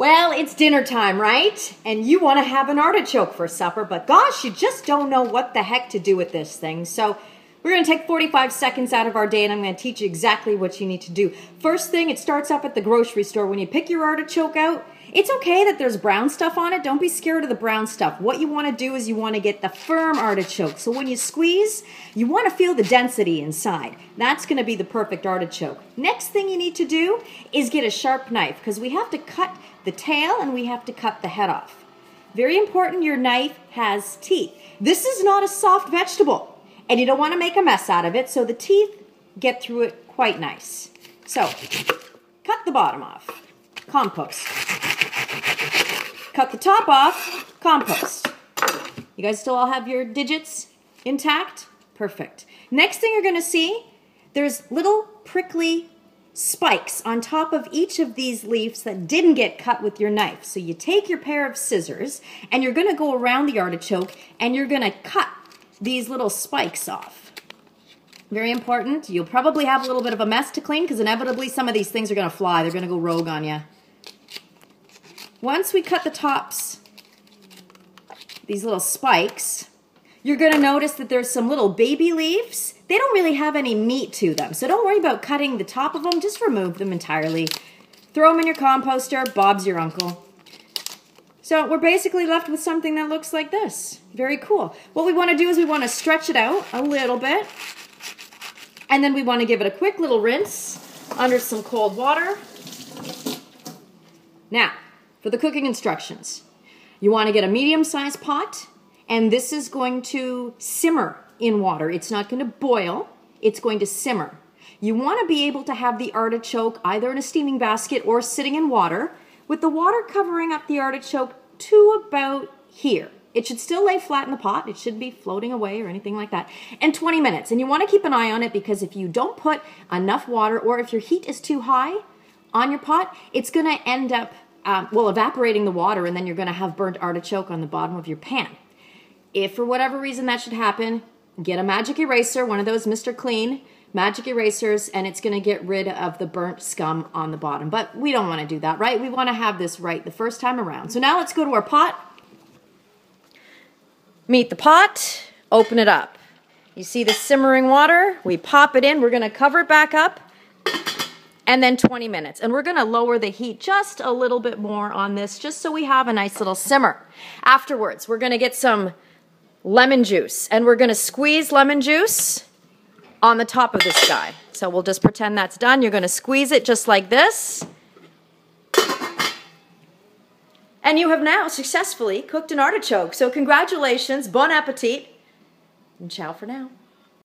Well, it's dinner time, right? And you want to have an artichoke for supper, but gosh, you just don't know what the heck to do with this thing. So we're going to take 45 seconds out of our day and I'm going to teach you exactly what you need to do. First thing, it starts up at the grocery store. When you pick your artichoke out, it's okay that there's brown stuff on it. Don't be scared of the brown stuff. What you want to do is you want to get the firm artichoke. So when you squeeze, you want to feel the density inside. That's going to be the perfect artichoke. Next thing you need to do is get a sharp knife because we have to cut the tail and we have to cut the head off. Very important, your knife has teeth. This is not a soft vegetable and you don't want to make a mess out of it, so the teeth get through it quite nice. So, cut the bottom off. Compost. Cut the top off, compost. You guys still all have your digits intact? Perfect. Next thing you're gonna see, there's little prickly spikes on top of each of these leaves that didn't get cut with your knife. So you take your pair of scissors and you're gonna go around the artichoke and you're gonna cut these little spikes off. Very important. You'll probably have a little bit of a mess to clean because inevitably some of these things are gonna fly. They're gonna go rogue on you. Once we cut the tops, these little spikes, you're going to notice that there's some little baby leaves. They don't really have any meat to them, so don't worry about cutting the top of them. Just remove them entirely. Throw them in your composter. Bob's your uncle. So we're basically left with something that looks like this. Very cool. What we want to do is we want to stretch it out a little bit. And then we want to give it a quick little rinse under some cold water. Now, for the cooking instructions. You want to get a medium sized pot, and this is going to simmer in water. It's not going to boil, it's going to simmer. You want to be able to have the artichoke either in a steaming basket or sitting in water, with the water covering up the artichoke to about here. It should still lay flat in the pot. It shouldn't be floating away or anything like that. And 20 minutes. And you want to keep an eye on it because if you don't put enough water or if your heat is too high on your pot, it's going to end up um, well, evaporating the water, and then you're going to have burnt artichoke on the bottom of your pan. If for whatever reason that should happen, get a magic eraser, one of those Mr. Clean magic erasers, and it's going to get rid of the burnt scum on the bottom. But we don't want to do that, right? We want to have this right the first time around. So now let's go to our pot. Meet the pot, open it up. You see the simmering water? We pop it in. We're going to cover it back up and then 20 minutes. And we're gonna lower the heat just a little bit more on this, just so we have a nice little simmer. Afterwards, we're gonna get some lemon juice, and we're gonna squeeze lemon juice on the top of this guy. So we'll just pretend that's done. You're gonna squeeze it just like this. And you have now successfully cooked an artichoke. So congratulations, bon appetit, and ciao for now.